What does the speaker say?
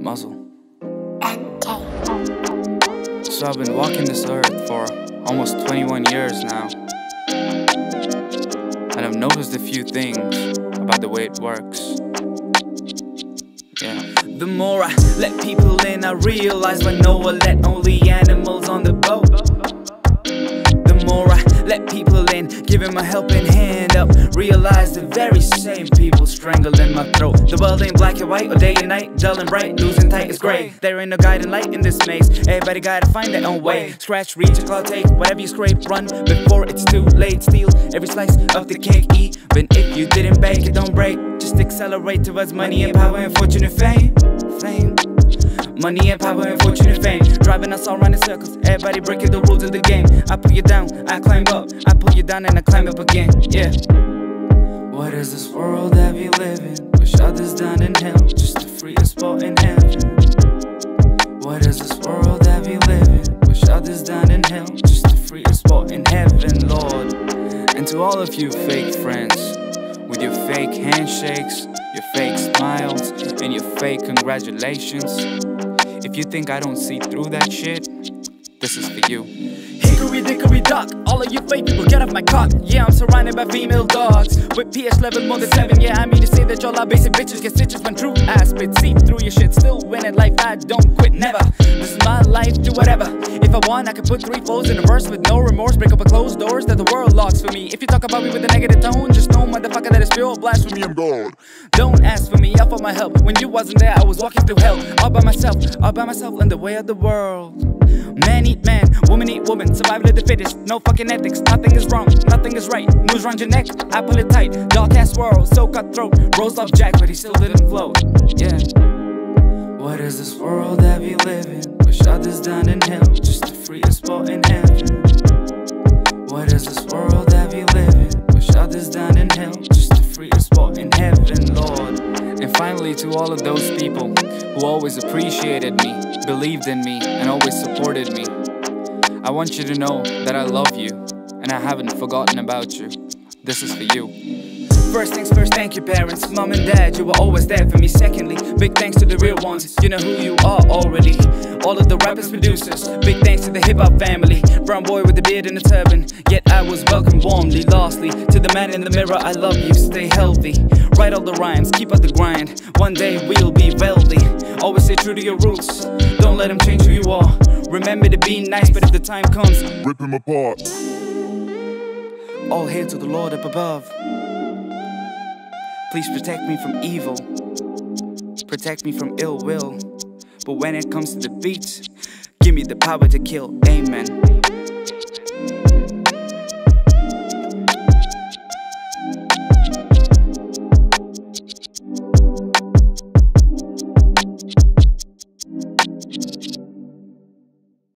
muzzle. So I've been walking this earth for almost 21 years now. And I've noticed a few things about the way it works. Yeah. The more I let people in, I realize by Noah let only animals on the boat. The more I let people in, give him a helping hand up. Realize the very same people strangling my throat. The world ain't black and white or day and night, dull and bright, losing tight is gray. There ain't no guiding light in this maze. Everybody gotta find their own way. Scratch, reach, a claw, take whatever you scrape, run before it's too late. Steal every slice of the cake, even if you didn't bake it, don't break. Just accelerate towards money and power and fortune and fame. Fame. Money and power and fortune and fame Driving us all round in circles Everybody breaking the rules of the game I pull you down, I climb up I pull you down and I climb up again Yeah What is this world that we live in? Wish others down in hell Just to free a spot in heaven What is this world that we live in? Wish others down in hell Just to free a spot in heaven, Lord And to all of you fake friends With your fake handshakes your fake smiles and your fake congratulations. If you think I don't see through that shit, this is for you. Hickory dickory dock, all of you fake people get off my cock. Yeah, I'm surrounded by female dogs with pH level more than seven. Yeah, I mean to say that y'all are basic bitches get stitches when true ass spit see through your shit. Still winning life, I don't quit never. This is my life, do whatever. If I want, I can put three flows in a verse with no remorse. Break up a closed doors that the world locks for me. If you talk about me with a negative tone, just know, motherfucker, that is pure blasphemy. I'm God. Don't ask for me, I for my help. When you wasn't there, I was walking through hell. All by myself, all by myself in the way of the world. Man eat man, woman eat woman, survival of the fittest. No fucking ethics, nothing is wrong, nothing is right. News round your neck, I pull it tight. Dark ass world, so cutthroat. Rose off Jack, but he still didn't float. Yeah. What is this world that we live in? Wish others down in hell, just to free a spot in heaven. What is this world that we live in? Wish others down in hell, just to free a spot in heaven, Lord. And finally, to all of those people who always appreciated me, believed in me, and always supported me, I want you to know that I love you and I haven't forgotten about you. This is for you. First things first, thank you parents, mom and dad, you were always there for me. Secondly, big thanks to the real ones, you know who you are already. All of the rappers, producers, big thanks to the hip hop family. Brown boy with the beard and the turban, yet I was welcomed warmly. Lastly, to the man in the mirror, I love you, stay healthy. Write all the rhymes, keep up the grind. One day we'll be wealthy. Always stay true to your roots, don't let them change who you are. Remember to be nice, but if the time comes, rip him apart. All hail to the Lord up above. Please protect me from evil, protect me from ill will. But when it comes to the beats, give me the power to kill. Amen.